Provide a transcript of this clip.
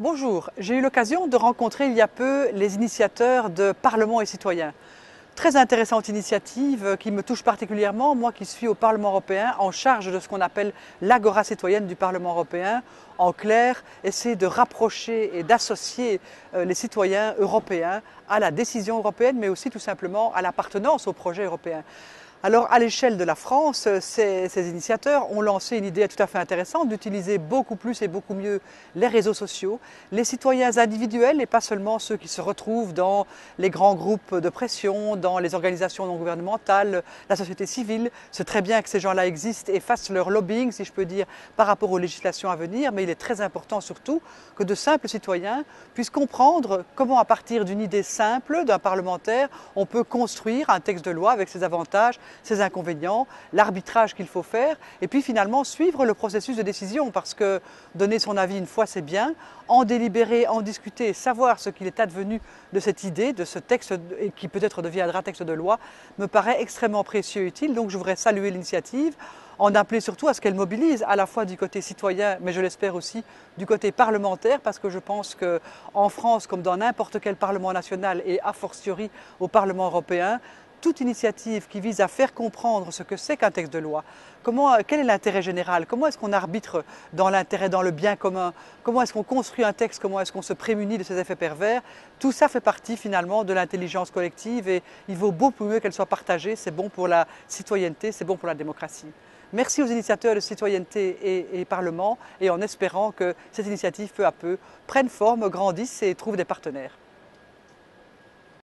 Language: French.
Bonjour, j'ai eu l'occasion de rencontrer il y a peu les initiateurs de Parlement et citoyens. Très intéressante initiative qui me touche particulièrement, moi qui suis au Parlement européen en charge de ce qu'on appelle l'agora citoyenne du Parlement européen. En clair, essayer de rapprocher et d'associer euh, les citoyens européens à la décision européenne, mais aussi tout simplement à l'appartenance au projet européen. Alors à l'échelle de la France, ces, initiateurs ont lancé une idée tout à fait intéressante d'utiliser beaucoup plus et beaucoup mieux les réseaux sociaux, les citoyens individuels et pas seulement ceux qui se retrouvent dans les grands groupes de pression, dans les organisations non gouvernementales, la société civile. C'est très bien que ces gens-là existent et fassent leur lobbying, si je peux dire, par rapport aux législations à venir, mais il est très important surtout que de simples citoyens puissent comprendre comment à partir d'une idée simple d'un parlementaire, on peut construire un texte de loi avec ses avantages ses inconvénients, l'arbitrage qu'il faut faire, et puis finalement suivre le processus de décision, parce que donner son avis une fois c'est bien, en délibérer, en discuter, savoir ce qu'il est advenu de cette idée, de ce texte, qui peut-être deviendra texte de loi, me paraît extrêmement précieux et utile. Donc je voudrais saluer l'initiative en appeler surtout à ce qu'elle mobilise à la fois du côté citoyen, mais je l'espère aussi du côté parlementaire, parce que je pense qu'en France, comme dans n'importe quel parlement national et a fortiori au Parlement européen, toute initiative qui vise à faire comprendre ce que c'est qu'un texte de loi, quel est l'intérêt général, comment est-ce qu'on arbitre dans l'intérêt, dans le bien commun, comment est-ce qu'on construit un texte, comment est-ce qu'on se prémunit de ses effets pervers, tout ça fait partie finalement de l'intelligence collective et il vaut beaucoup mieux qu'elle soit partagée, c'est bon pour la citoyenneté, c'est bon pour la démocratie. Merci aux initiateurs de citoyenneté et, et, Parlement et en espérant que cette initiative peu à peu prenne forme, grandisse et trouve des partenaires.